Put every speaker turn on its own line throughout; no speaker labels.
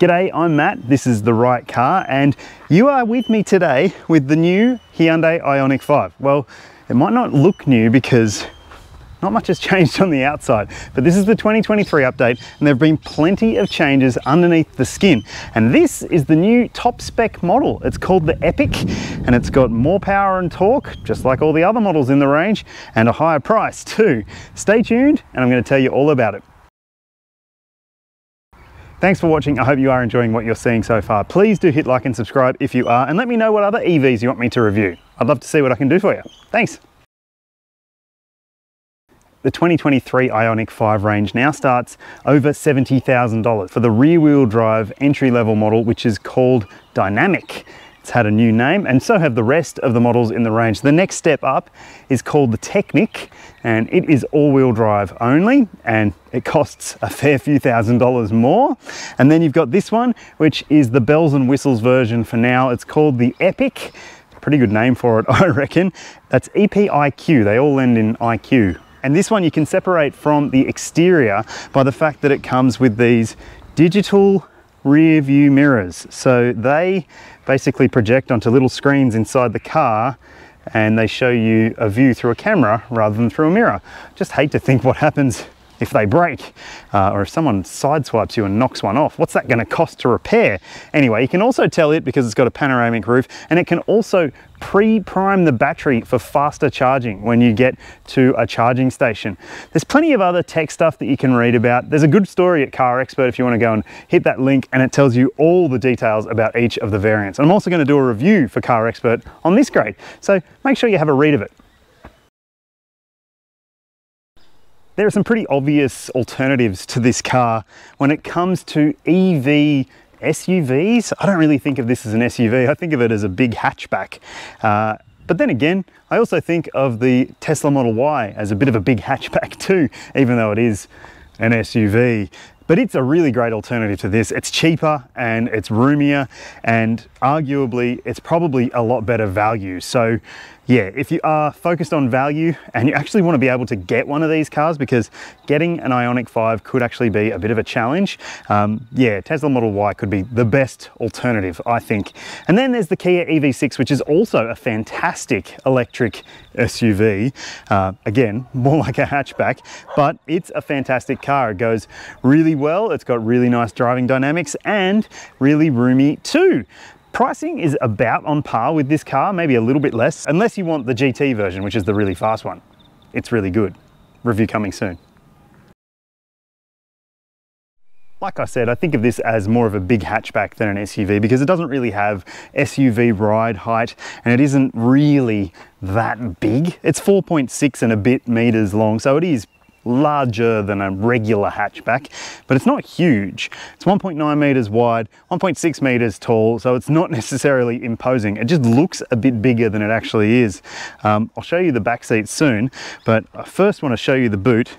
G'day, I'm Matt, this is The Right Car, and you are with me today with the new Hyundai Ioniq 5. Well, it might not look new because not much has changed on the outside, but this is the 2023 update and there have been plenty of changes underneath the skin. And this is the new top spec model. It's called the Epiq and it's got more power and torque, just like all the other models in the range, and a higher price too. Stay tuned and I'm gonna tell you all about it. Thanks for watching. I hope you are enjoying what you're seeing so far. Please do hit like and subscribe if you are, and let me know what other EVs you want me to review. I'd love to see what I can do for you. Thanks. The 2023 Ioniq 5 range now starts over $70,000 for the rear wheel drive entry level model, which is called Dynamiq. It's had a new name and so have the rest of the models in the range. The next step up is called the Techniq and it is all-wheel drive only and it costs a fair few thousand dollars more. And then you've got this one, which is the bells and whistles version for now. It's called the Epiq. Pretty good name for it, I reckon. That's EPIQ. They all end in IQ. And this one you can separate from the exterior by the fact that it comes with these digital rear view mirrors. So they basically project onto little screens inside the car and they show you a view through a camera rather than through a mirror. Just hate to think what happens if they break uh, or if someone sideswipes you and knocks one off, what's that going to cost to repair? Anyway, you can also tell it because it's got a panoramic roof and it can also pre-prime the battery for faster charging when you get to a charging station. There's plenty of other tech stuff that you can read about. There's a good story at Car Expert if you want to go and hit that link and it tells you all the details about each of the variants. I'm also going to do a review for Car Expert on this grade, so make sure you have a read of it. There are some pretty obvious alternatives to this car when it comes to EV SUVs. I don't really think of this as an SUV, I think of it as a big hatchback. Uh, but then again, I also think of the Tesla Model Y as a bit of a big hatchback too, even though it is an SUV but it's a really great alternative to this. It's cheaper and it's roomier and arguably it's probably a lot better value. So yeah, if you are focused on value and you actually want to be able to get one of these cars because getting an Ioniq 5 could actually be a bit of a challenge, um, yeah, Tesla Model Y could be the best alternative, I think. And then there's the Kia EV6, which is also a fantastic electric SUV. Uh, again, more like a hatchback, but it's a fantastic car. It goes really well. It's got really nice driving dynamics and really roomy too. Pricing is about on par with this car, maybe a little bit less, unless you want the GT version, which is the really fast one. It's really good. Review coming soon. Like I said, I think of this as more of a big hatchback than an SUV because it doesn't really have SUV ride height and it isn't really that big. It's 4.6 and a bit meters long, so it is larger than a regular hatchback, but it's not huge. It's 1.9 meters wide, 1.6 meters tall, so it's not necessarily imposing. It just looks a bit bigger than it actually is. Um, I'll show you the back seat soon, but I first want to show you the boot,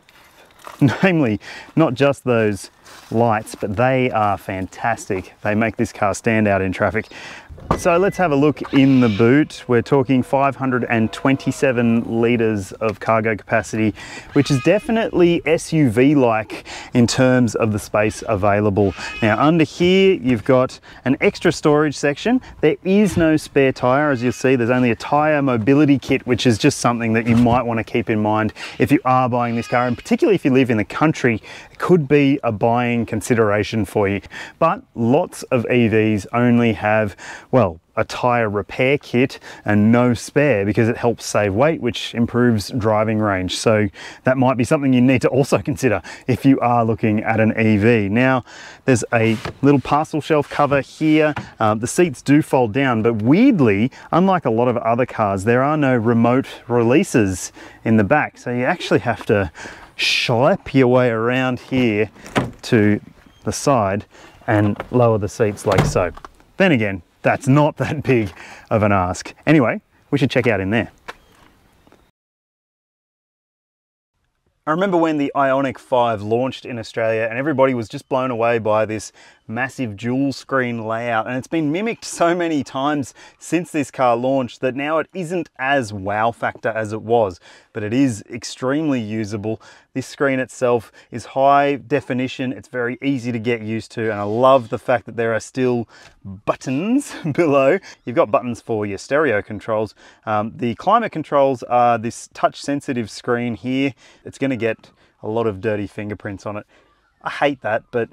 namely not just those lights, but they are fantastic. They make this car stand out in traffic. So let's have a look in the boot. We're talking 527 litres of cargo capacity, which is definitely SUV-like in terms of the space available. Now under here, you've got an extra storage section. There is no spare tyre, as you'll see. There's only a tyre mobility kit, which is just something that you might want to keep in mind if you are buying this car, and particularly if you live in the country, it could be a buying consideration for you. But lots of EVs only have, well, a tyre repair kit and no spare because it helps save weight, which improves driving range. So that might be something you need to also consider if you are looking at an EV. Now, there's a little parcel shelf cover here. Um, the seats do fold down, but weirdly, unlike a lot of other cars, there are no remote releases in the back. So you actually have to schlep your way around here to the side and lower the seats like so. Then again, that's not that big of an ask. Anyway, we should check out in there. I remember when the Ioniq 5 launched in Australia and everybody was just blown away by this massive dual screen layout and it's been mimicked so many times since this car launched that now it isn't as wow factor as it was but it is extremely usable. This screen itself is high definition. It's very easy to get used to and I love the fact that there are still buttons below. You've got buttons for your stereo controls. Um, the climate controls are this touch sensitive screen here. It's going to get a lot of dirty fingerprints on it. I hate that but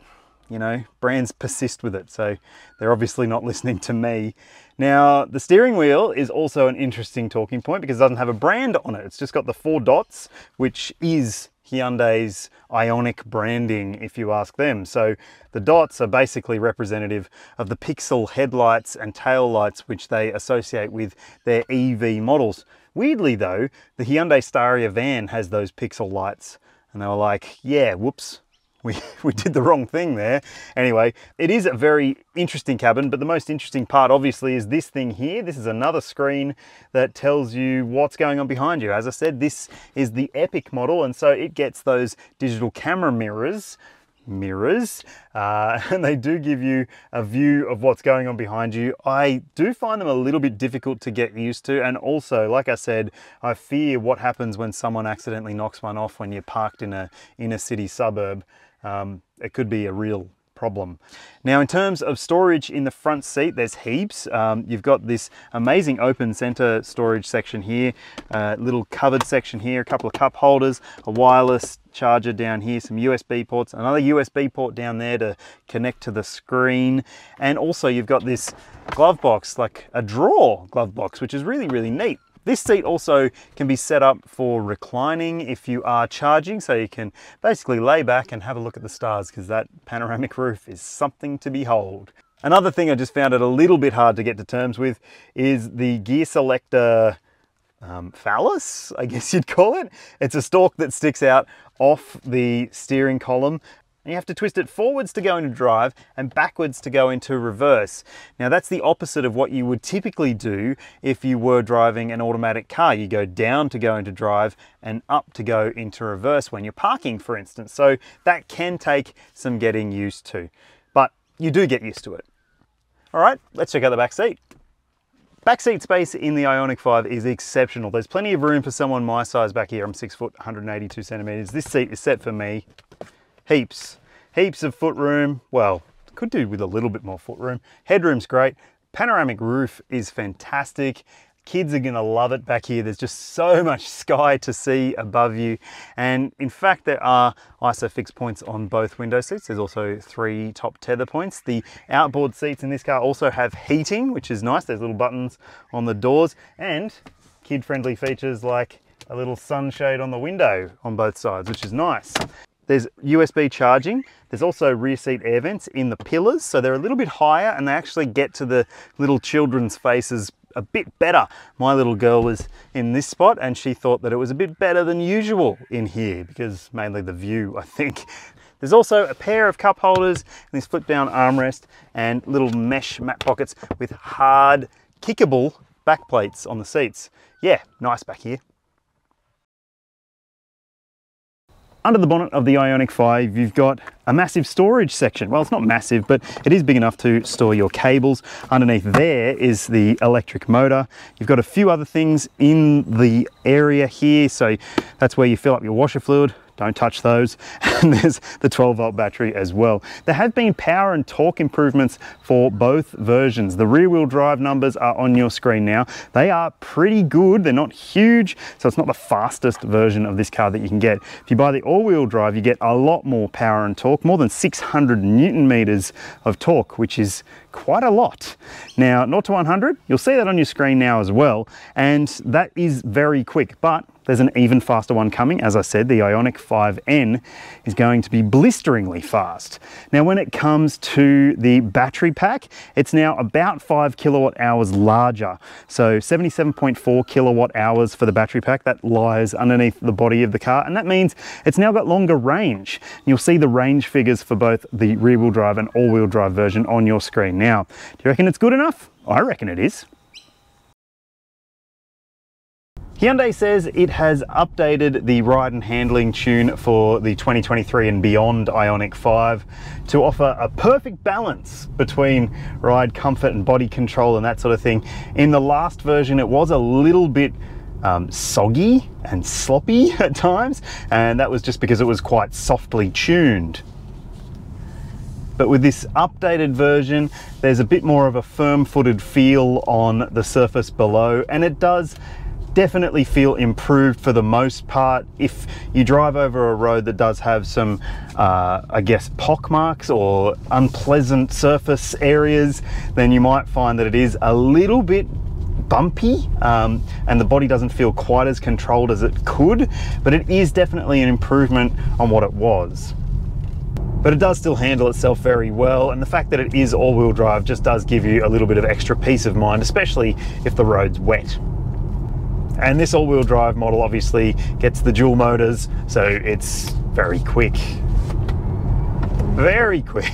you know, brands persist with it. So they're obviously not listening to me. Now, the steering wheel is also an interesting talking point because it doesn't have a brand on it. It's just got the four dots, which is Hyundai's Ioniq branding, if you ask them. So the dots are basically representative of the pixel headlights and tail lights, which they associate with their EV models. Weirdly though, the Hyundai Staria van has those pixel lights. And they were like, yeah, whoops, we, we did the wrong thing there. Anyway, it is a very interesting cabin, but the most interesting part obviously is this thing here. This is another screen that tells you what's going on behind you. As I said, this is the Epiq model, and so it gets those digital camera mirrors mirrors uh, and they do give you a view of what's going on behind you. I do find them a little bit difficult to get used to and also like I said I fear what happens when someone accidentally knocks one off when you're parked in a inner city suburb um, it could be a real problem. Now in terms of storage in the front seat, there's heaps. Um, you've got this amazing open center storage section here, a little covered section here, a couple of cup holders, a wireless charger down here, some USB ports, another USB port down there to connect to the screen. And also you've got this glove box, like a drawer glove box, which is really, really neat. This seat also can be set up for reclining if you are charging, so you can basically lay back and have a look at the stars because that panoramic roof is something to behold. Another thing I just found it a little bit hard to get to terms with is the gear selector um, phallus, I guess you'd call it. It's a stalk that sticks out off the steering column and you have to twist it forwards to go into drive and backwards to go into reverse. Now that's the opposite of what you would typically do if you were driving an automatic car. You go down to go into drive and up to go into reverse when you're parking, for instance. So that can take some getting used to, but you do get used to it. All right, let's check out the back seat. Back seat space in the Ioniq 5 is exceptional. There's plenty of room for someone my size back here. I'm six foot, 182 centimeters. This seat is set for me heaps, heaps of footroom. Well, could do with a little bit more footroom. Headroom's great. Panoramic roof is fantastic. Kids are gonna love it back here. There's just so much sky to see above you. And in fact, there are ISOFIX points on both window seats. There's also three top tether points. The outboard seats in this car also have heating, which is nice. There's little buttons on the doors and kid-friendly features like a little sunshade on the window on both sides, which is nice. There's USB charging. There's also rear seat air vents in the pillars, so they're a little bit higher and they actually get to the little children's faces a bit better. My little girl was in this spot and she thought that it was a bit better than usual in here because mainly the view, I think. There's also a pair of cup holders and this flip down armrest and little mesh mat pockets with hard kickable back plates on the seats. Yeah, nice back here. Under the bonnet of the Ioniq 5, you've got a massive storage section. Well, it's not massive, but it is big enough to store your cables. Underneath there is the electric motor. You've got a few other things in the area here. So that's where you fill up your washer fluid, don't touch those. And there's the 12 volt battery as well. There have been power and torque improvements for both versions. The rear wheel drive numbers are on your screen now. They are pretty good. They're not huge, so it's not the fastest version of this car that you can get. If you buy the all wheel drive, you get a lot more power and torque, more than 600 Newton meters of torque, which is quite a lot. Now, not to 100, you'll see that on your screen now as well, and that is very quick, but there's an even faster one coming. As I said, the Ioniq 5N is going to be blisteringly fast. Now, when it comes to the battery pack, it's now about five kilowatt hours larger. So 77.4 kilowatt hours for the battery pack that lies underneath the body of the car. And that means it's now got longer range. You'll see the range figures for both the rear wheel drive and all wheel drive version on your screen now. Do you reckon it's good enough? I reckon it is. Hyundai says it has updated the ride and handling tune for the 2023 and beyond Ioniq 5 to offer a perfect balance between ride comfort and body control and that sort of thing. In the last version, it was a little bit um, soggy and sloppy at times, and that was just because it was quite softly tuned. But with this updated version, there's a bit more of a firm-footed feel on the surface below, and it does definitely feel improved for the most part. If you drive over a road that does have some, uh, I guess, pock marks or unpleasant surface areas, then you might find that it is a little bit bumpy um, and the body doesn't feel quite as controlled as it could, but it is definitely an improvement on what it was but it does still handle itself very well and the fact that it is all-wheel drive just does give you a little bit of extra peace of mind especially if the road's wet and this all-wheel drive model obviously gets the dual motors, so it's very quick. Very quick.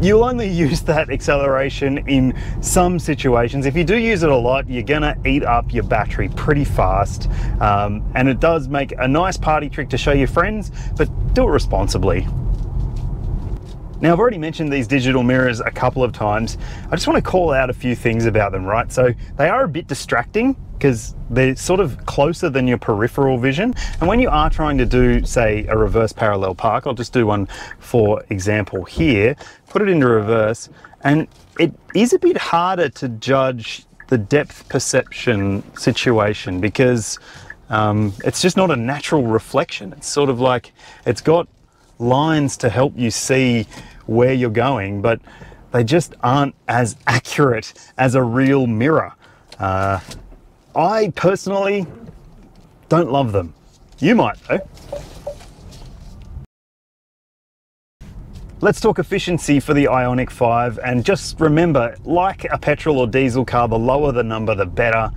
You'll only use that acceleration in some situations. If you do use it a lot, you're gonna eat up your battery pretty fast. Um, and it does make a nice party trick to show your friends, but do it responsibly. Now I've already mentioned these digital mirrors a couple of times. I just want to call out a few things about them, right? So they are a bit distracting because they're sort of closer than your peripheral vision. And when you are trying to do, say, a reverse parallel park, I'll just do one for example here, put it into reverse, and it is a bit harder to judge the depth perception situation because um, it's just not a natural reflection. It's sort of like it's got lines to help you see where you're going, but they just aren't as accurate as a real mirror. Uh, I personally don't love them. You might though. Let's talk efficiency for the Ioniq 5 and just remember, like a petrol or diesel car, the lower the number, the better.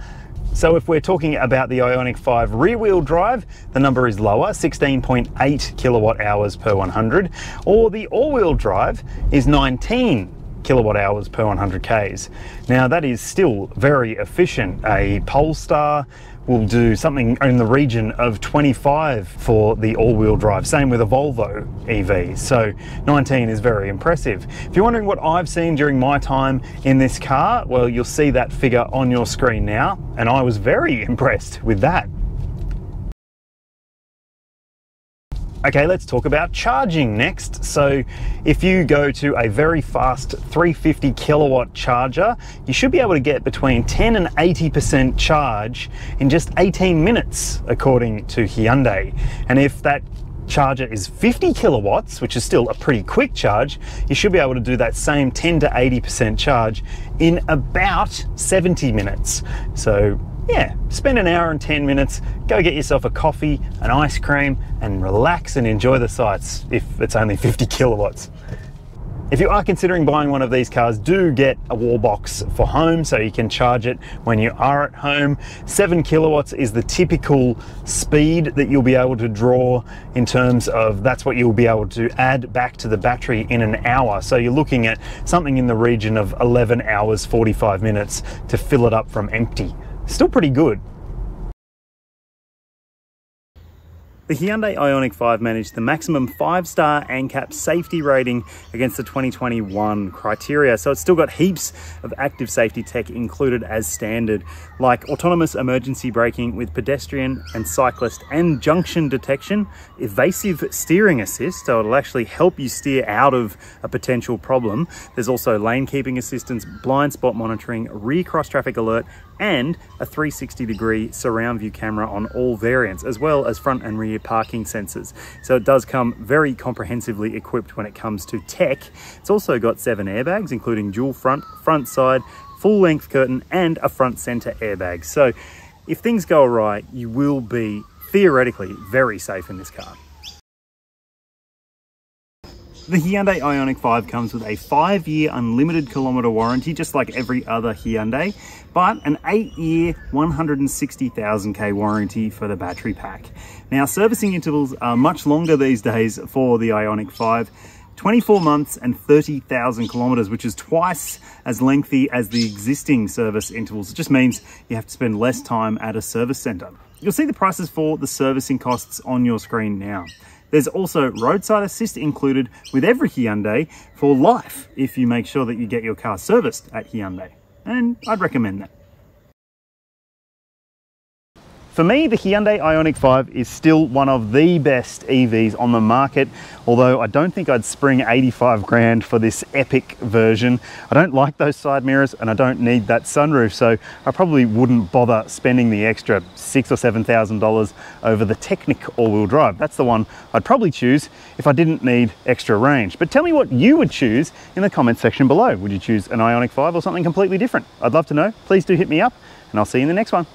So if we're talking about the Ioniq 5 rear wheel drive, the number is lower, 16.8 kilowatt hours per 100, or the all wheel drive is 19 kilowatt hours per 100 Ks. Now that is still very efficient. A Polestar will do something in the region of 25 for the all-wheel drive. Same with a Volvo EV. So 19 is very impressive. If you're wondering what I've seen during my time in this car, well, you'll see that figure on your screen now. And I was very impressed with that. Okay, let's talk about charging next. So if you go to a very fast 350 kilowatt charger, you should be able to get between 10 and 80% charge in just 18 minutes, according to Hyundai. And if that charger is 50 kilowatts, which is still a pretty quick charge, you should be able to do that same 10 to 80% charge in about 70 minutes. So yeah, spend an hour and 10 minutes, go get yourself a coffee, an ice cream, and relax and enjoy the sights if it's only 50 kilowatts. If you are considering buying one of these cars, do get a wall box for home so you can charge it when you are at home. Seven kilowatts is the typical speed that you'll be able to draw in terms of that's what you'll be able to add back to the battery in an hour. So you're looking at something in the region of 11 hours, 45 minutes to fill it up from empty. Still pretty good. The Hyundai Ioniq 5 managed the maximum 5-star ANCAP safety rating against the 2021 criteria, so it's still got heaps of active safety tech included as standard, like autonomous emergency braking with pedestrian and cyclist and junction detection, evasive steering assist, so it'll actually help you steer out of a potential problem. There's also lane keeping assistance, blind spot monitoring, rear cross traffic alert, and a 360 degree surround view camera on all variants, as well as front and rear parking sensors. So it does come very comprehensively equipped when it comes to tech. It's also got seven airbags, including dual front, front side, full length curtain, and a front center airbag. So if things go right, you will be theoretically very safe in this car. The Hyundai Ioniq 5 comes with a 5-year unlimited kilometre warranty, just like every other Hyundai, but an 8-year 160,000k warranty for the battery pack. Now, servicing intervals are much longer these days for the Ioniq 5, 24 months and 30,000 kilometers, which is twice as lengthy as the existing service intervals. It just means you have to spend less time at a service center. You'll see the prices for the servicing costs on your screen now. There's also roadside assist included with every Hyundai for life if you make sure that you get your car serviced at Hyundai. And I'd recommend that. For me, the Hyundai Ioniq 5 is still one of the best EVs on the market, although I don't think I'd spring 85 grand for this Epiq version. I don't like those side mirrors and I don't need that sunroof, so I probably wouldn't bother spending the extra six or seven thousand dollars over the Techniq all-wheel drive. That's the one I'd probably choose if I didn't need extra range. But tell me what you would choose in the comments section below. Would you choose an Ioniq 5 or something completely different? I'd love to know. Please do hit me up and I'll see you in the next one.